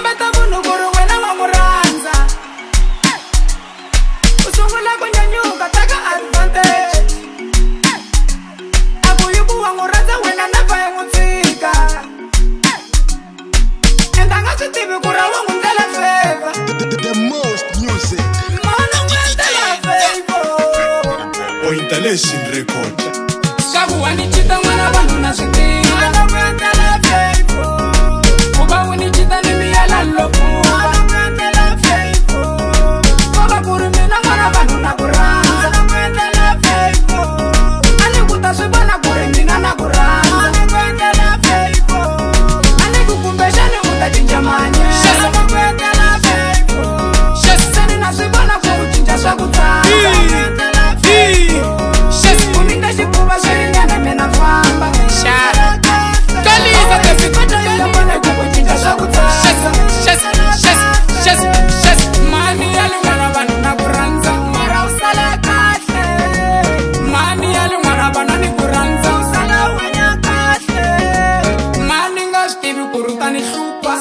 kombeta vunhukuru wena wa n'wi rhandza u sungula ku nyanyuka ta ka advantage a kuyiku wa n'wi rhandza wena na va ya n'wi tshika enda nga swi tivi ku ra wa n'wi ndlela favor xa ku wa ni cita n'wana vanhu na swi tinga não no namoro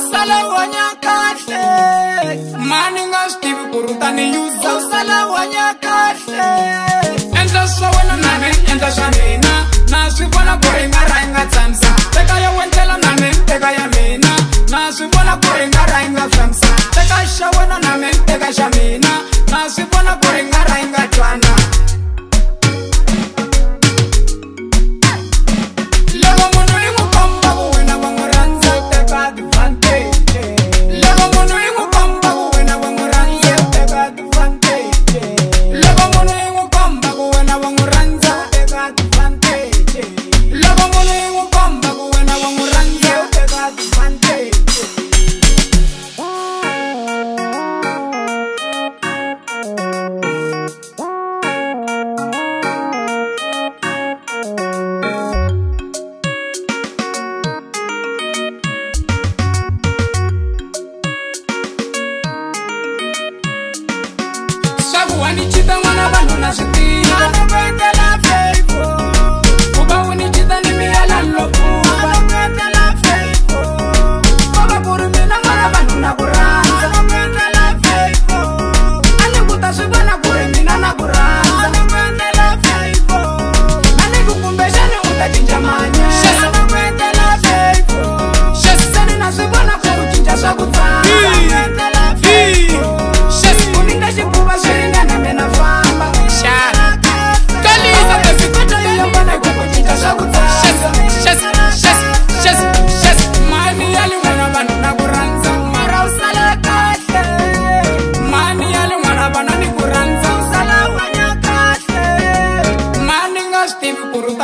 usala wanya kahle mani nga swi tivi ku rutani yuza usala wanya kahle endla swa wena nami endla swa mina na swi vona ku ri nga ra yi nga tshamisa teka yo wendlela nami teka ya mina na swi vona ku ri nga ra yi nga tshamisa teka xa wena nami teka xa mina na swi vona ku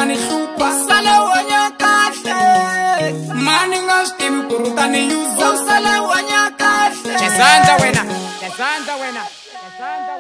mani hlupa sale wonya kahle mani nga swi tivi ku ruta ni yuza sale wonya kahle jezanza wena jezanza wena jezanza